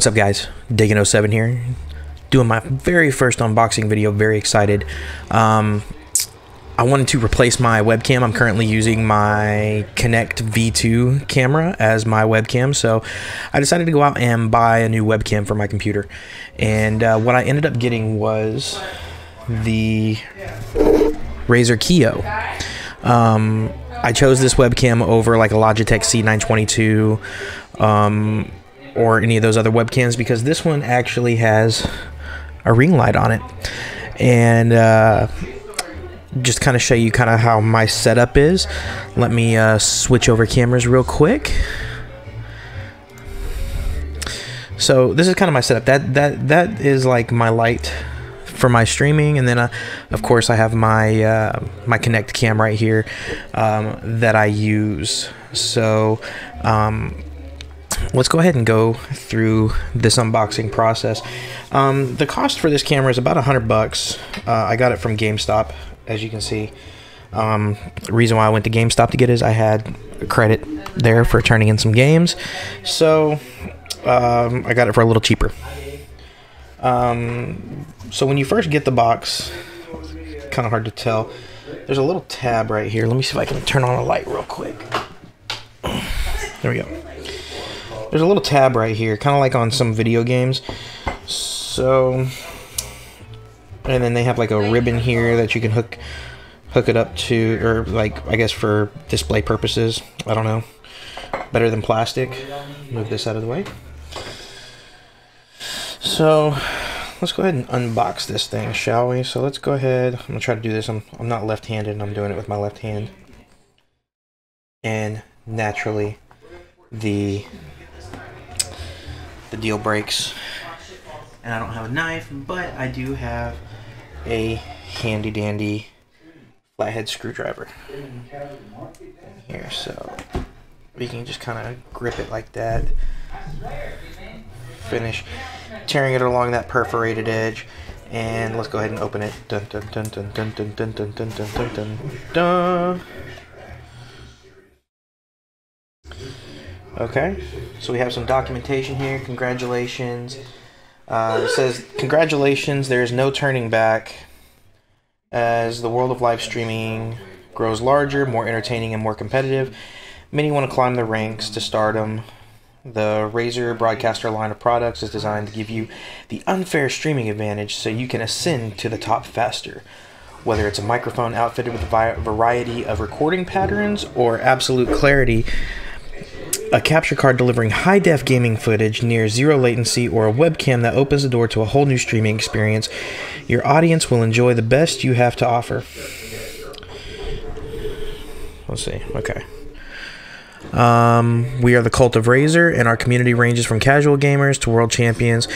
What's up guys, Daygon07 here, doing my very first unboxing video, very excited. Um, I wanted to replace my webcam, I'm currently using my Kinect V2 camera as my webcam, so I decided to go out and buy a new webcam for my computer. And uh, what I ended up getting was the Razer Kiyo. Um, I chose this webcam over like a Logitech C922, um, or any of those other webcams because this one actually has a ring light on it. And uh, just kind of show you kind of how my setup is. Let me uh, switch over cameras real quick. So this is kind of my setup. That that that is like my light for my streaming and then uh, of course I have my uh, my Kinect cam right here um, that I use. So um, let's go ahead and go through this unboxing process. Um, the cost for this camera is about a hundred bucks. Uh, I got it from GameStop, as you can see. Um, the reason why I went to GameStop to get it is I had credit there for turning in some games, so um, I got it for a little cheaper. Um, so when you first get the box, kind of hard to tell. There's a little tab right here. Let me see if I can turn on a light real quick. There we go there's a little tab right here, kind of like on some video games. So, and then they have like a ribbon here that you can hook hook it up to, or like I guess for display purposes. I don't know. Better than plastic. Move this out of the way. So, let's go ahead and unbox this thing, shall we? So let's go ahead. I'm gonna try to do this. I'm I'm not left-handed. I'm doing it with my left hand. And naturally, the the deal breaks. And I don't have a knife, but I do have a handy dandy flathead screwdriver in here. So we can just kind of grip it like that. Finish tearing it along that perforated edge. And let's go ahead and open it. Dun dun dun dun dun dun dun dun dun dun dun dun Okay, so we have some documentation here. Congratulations. Uh, it says, Congratulations, there is no turning back as the world of live streaming grows larger, more entertaining, and more competitive. Many want to climb the ranks to stardom. The Razer Broadcaster line of products is designed to give you the unfair streaming advantage so you can ascend to the top faster. Whether it's a microphone outfitted with a variety of recording patterns or absolute clarity, a capture card delivering high def gaming footage near zero latency, or a webcam that opens the door to a whole new streaming experience, your audience will enjoy the best you have to offer. Let's see. Okay. Um, we are the cult of Razer, and our community ranges from casual gamers to world champions.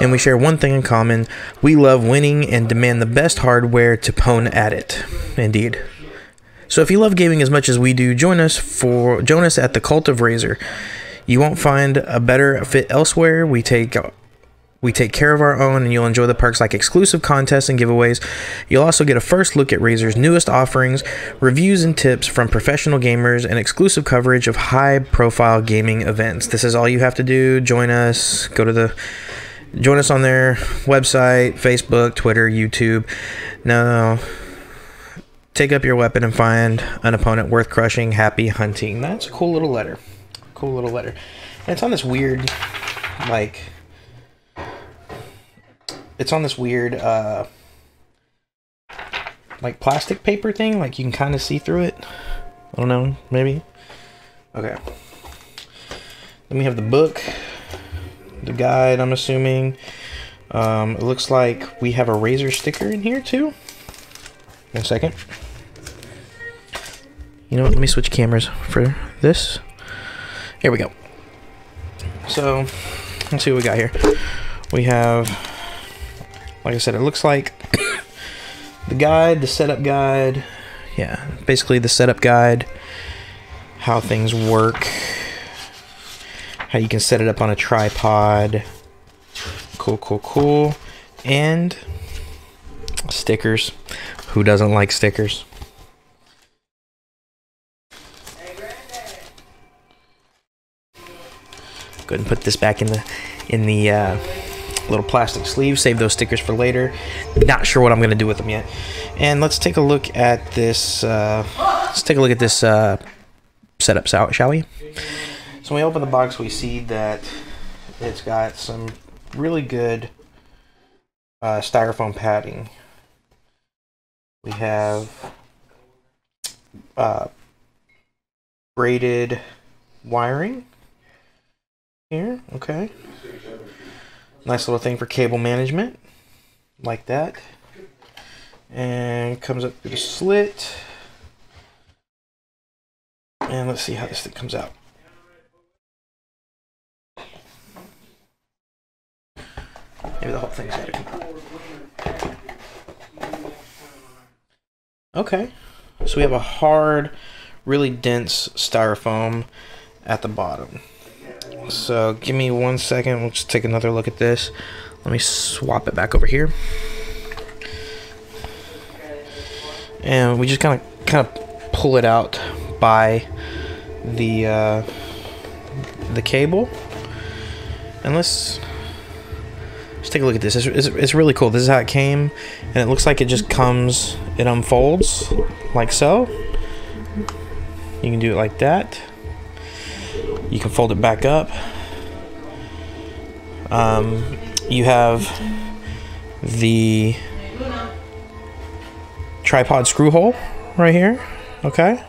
And we share one thing in common we love winning and demand the best hardware to pwn at it. Indeed. So if you love gaming as much as we do, join us for join us at the Cult of Razer. You won't find a better fit elsewhere. We take we take care of our own and you'll enjoy the perks like exclusive contests and giveaways. You'll also get a first look at Razer's newest offerings, reviews and tips from professional gamers, and exclusive coverage of high profile gaming events. This is all you have to do. Join us. Go to the join us on their website, Facebook, Twitter, YouTube. No Take up your weapon and find an opponent worth crushing. Happy hunting. That's a cool little letter. Cool little letter. And it's on this weird, like, it's on this weird, uh, like plastic paper thing. Like you can kind of see through it. I don't know, maybe. Okay. Then we have the book, the guide, I'm assuming. Um, it looks like we have a Razer sticker in here too. One second. You know what? Let me switch cameras for this. Here we go. So, let's see what we got here. We have, like I said, it looks like the guide, the setup guide. Yeah, basically the setup guide, how things work, how you can set it up on a tripod. Cool, cool, cool. And stickers. Who doesn't like stickers? Go ahead and put this back in the in the uh, little plastic sleeve. Save those stickers for later. Not sure what I'm going to do with them yet. And let's take a look at this. Uh, let's take a look at this uh, setup, shall we? So when we open the box, we see that it's got some really good uh, styrofoam padding. We have uh, braided wiring here. Okay. Nice little thing for cable management, like that. And comes up through the slit. And let's see how this thing comes out. Maybe the whole thing's gotta come out. Okay. So we have a hard, really dense styrofoam at the bottom. So give me one second. We'll just take another look at this. Let me swap it back over here. And we just kind of kind of pull it out by the uh, the cable. And let's let's take a look at this. It's, it's, it's really cool. This is how it came, and it looks like it just comes. It unfolds like so. You can do it like that. You can fold it back up. Um, you have the tripod screw hole right here. Okay.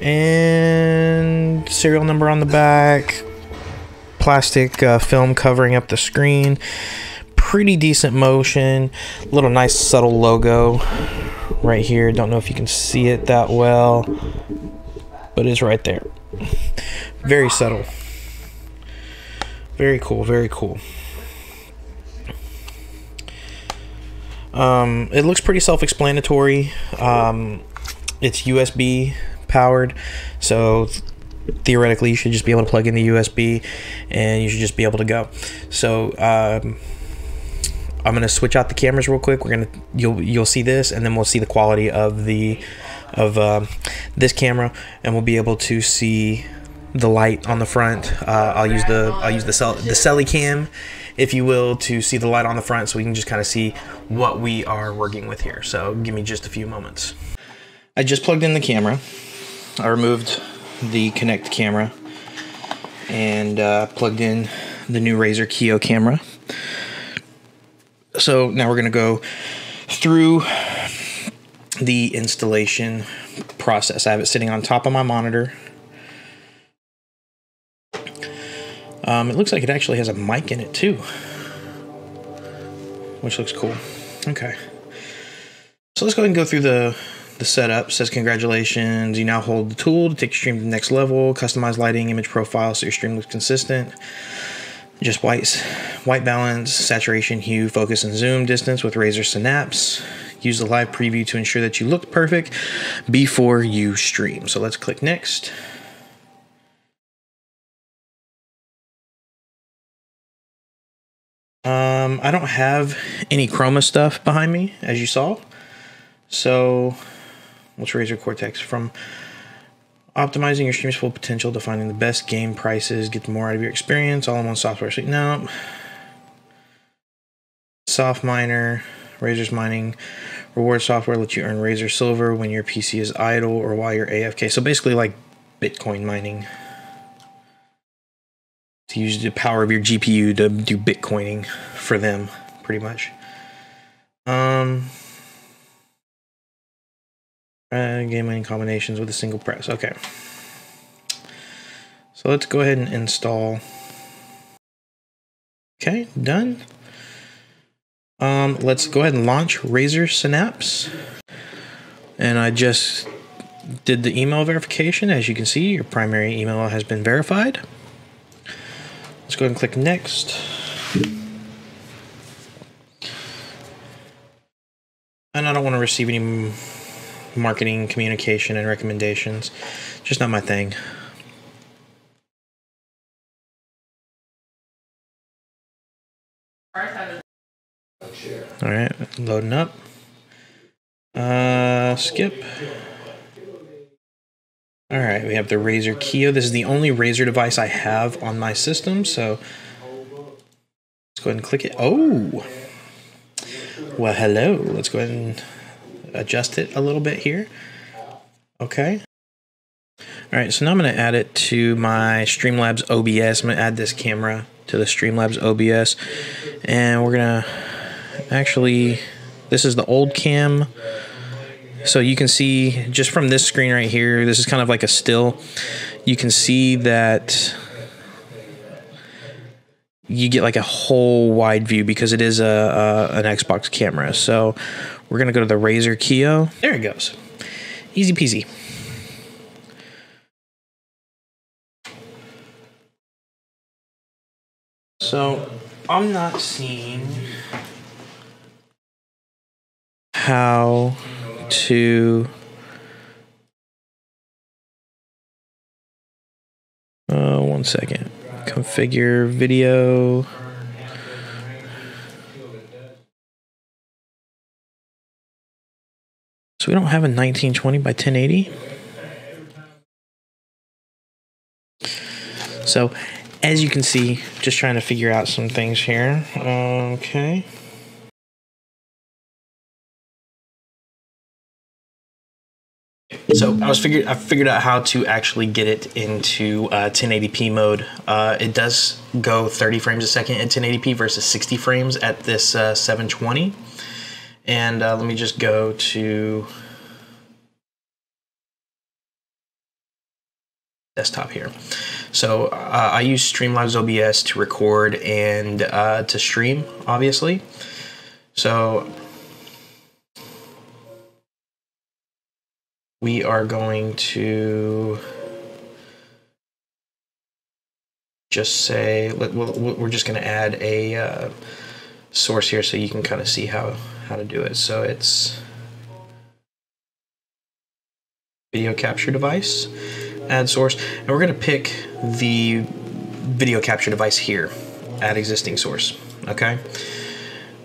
And serial number on the back. Plastic uh, film covering up the screen. Pretty decent motion. Little nice subtle logo right here. Don't know if you can see it that well, but it's right there. Very subtle. Very cool, very cool. Um, it looks pretty self-explanatory. Um, it's USB powered, so theoretically you should just be able to plug in the USB and you should just be able to go. So um, I'm gonna switch out the cameras real quick. We're gonna you'll you'll see this, and then we'll see the quality of the of uh, this camera, and we'll be able to see the light on the front. Uh, I'll use the I'll use the cell the celly cam, if you will, to see the light on the front, so we can just kind of see what we are working with here. So give me just a few moments. I just plugged in the camera. I removed the Kinect camera and uh, plugged in the new Razer Kiyo camera. So now we're gonna go through the installation process. I have it sitting on top of my monitor Um, it looks like it actually has a mic in it too, which looks cool. Okay. So let's go ahead and go through the the setup. It says congratulations, you now hold the tool to take your stream to the next level. Customize lighting, image profile so your stream looks consistent. Just white, white balance, saturation, hue, focus, and zoom distance with Razer Synapse. Use the live preview to ensure that you look perfect before you stream. So let's click next. Um, I don't have any chroma stuff behind me, as you saw. So let's Razer Cortex from optimizing your stream's full potential to finding the best game prices, get more out of your experience, all in one software suite. No. SoftMiner, Razer's mining reward software lets you earn Razer Silver when your PC is idle or while you're AFK. So basically like Bitcoin mining to use the power of your GPU to do Bitcoining for them, pretty much. Um, uh, game winning combinations with a single press. Okay. So let's go ahead and install. Okay, done. Um, let's go ahead and launch Razer Synapse. And I just did the email verification. As you can see, your primary email has been verified. Let's go ahead and click next. And I don't want to receive any marketing communication and recommendations. Just not my thing. All right, loading up. Uh, skip. All right, we have the Razer Kiyo. This is the only Razer device I have on my system, so Let's go ahead and click it. Oh, well, hello. Let's go ahead and adjust it a little bit here. Okay. All right, so now I'm going to add it to my Streamlabs OBS. I'm to add this camera to the Streamlabs OBS. And we're going to actually, this is the old cam. So you can see just from this screen right here, this is kind of like a still. You can see that you get like a whole wide view because it is a, a an Xbox camera. So we're gonna go to the Razer Kiyo. There it goes, easy peasy. So I'm not seeing how to uh, one second configure video so we don't have a 1920 by 1080 so as you can see, just trying to figure out some things here. Okay. So I was figured I figured out how to actually get it into uh, 1080p mode. Uh, it does go 30 frames a second at 1080p versus 60 frames at this uh, 720. And uh, let me just go to desktop here. So uh, I use Streamlabs OBS to record and uh, to stream, obviously. So we are going to just say we're just going to add a uh, source here so you can kind of see how how to do it. So it's video capture device add source, and we're going to pick the video capture device here, add existing source, okay?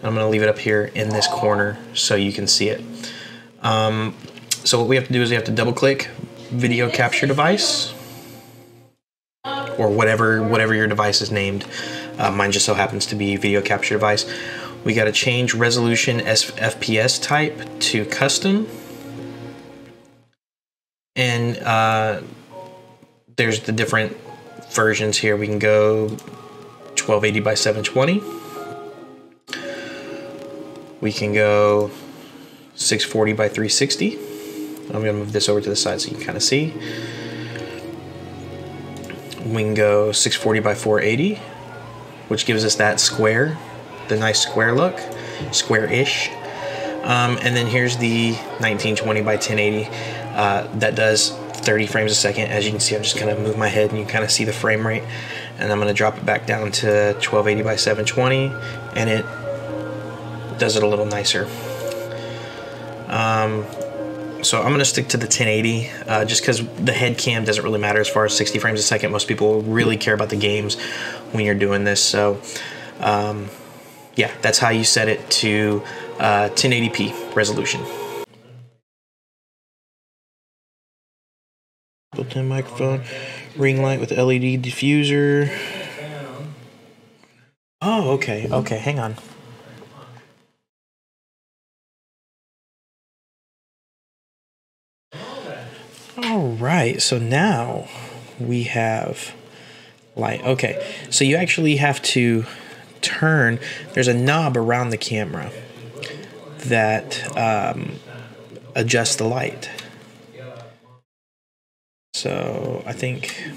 I'm going to leave it up here in this corner so you can see it. Um, so what we have to do is we have to double click video capture device or whatever whatever your device is named. Uh, mine just so happens to be video capture device. We got to change resolution FPS type to custom. And uh, there's the different versions here. We can go 1280 by 720. We can go 640 by 360. I'm to move this over to the side so you can kind of see. We can go 640 by 480, which gives us that square, the nice square look, square-ish. Um, and then here's the 1920 by 1080 uh, that does 30 frames a second. As you can see, I'm just to move my head and you kind of see the frame rate. And I'm going to drop it back down to 1280 by 720 and it does it a little nicer. Um, so I'm to stick to the 1080 uh, just because the head cam doesn't really matter as far as 60 frames a second. Most people really care about the games when you're doing this. So um, yeah, that's how you set it to uh, 1080p resolution. Built-in microphone, ring light with LED diffuser. Oh, okay, okay, hang on. Right, so now we have light. Okay, so you actually have to turn, there's a knob around the camera that um, adjusts the light. So I think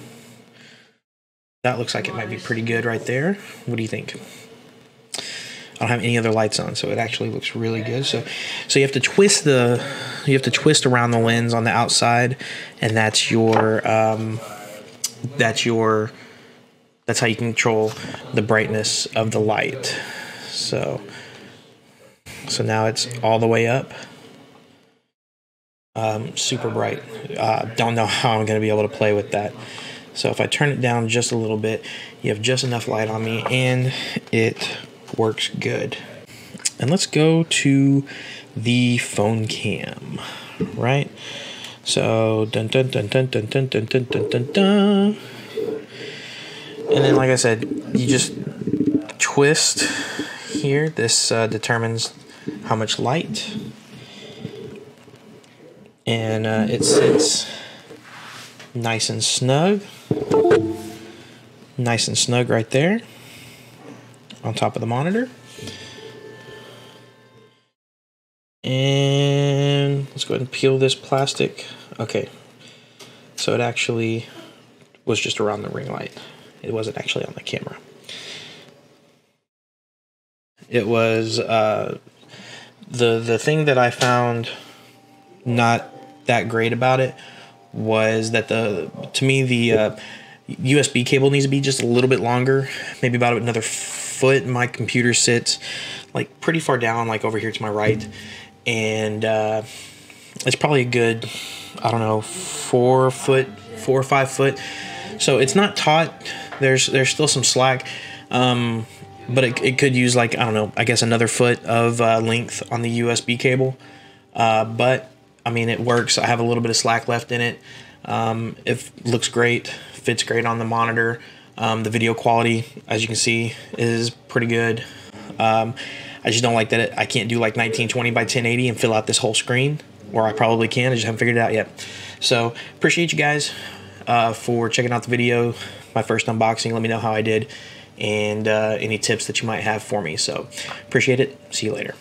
that looks like it might be pretty good right there. What do you think? I don't have any other lights on, so it actually looks really good. So, so you have to twist the, you have to twist around the lens on the outside, and that's your, um, that's your, that's how you control the brightness of the light. So, so now it's all the way up um, super bright. Uh, don't know how I'm going to be able to play with that. So if I turn it down just a little bit, you have just enough light on me and it works good. And let's go to the phone cam, right? So dun dun dun dun dun dun dun dun dun dun dun. And then like I said, you just twist here. This uh, determines how much light. And uh, it sits nice and snug. Nice and snug right there on top of the monitor. And let's go ahead and peel this plastic. Okay, so it actually was just around the ring light. It wasn't actually on the camera. It was uh, the the thing that I found not that great about it was that the to me the uh, USB cable needs to be just a little bit longer, maybe about another foot. My computer sits like pretty far down, like over here to my right, and uh, it's probably a good I don't know four foot, four or five foot. So it's not taut. There's there's still some slack. Um, but it, it could use like I don't know, I guess another foot of uh, length on the USB cable. Uh, but I mean, it works. I have a little bit of slack left in it. Um, it looks great, fits great on the monitor. Um, the video quality, as you can see, is pretty good. Um, I just don't like that it, I can't do like 1920 by 1080 and fill out this whole screen, or I probably can. I just haven't figured it out yet. So appreciate you guys uh, for checking out the video, my first unboxing. Let me know how I did and uh, any tips that you might have for me. So appreciate it. See you later.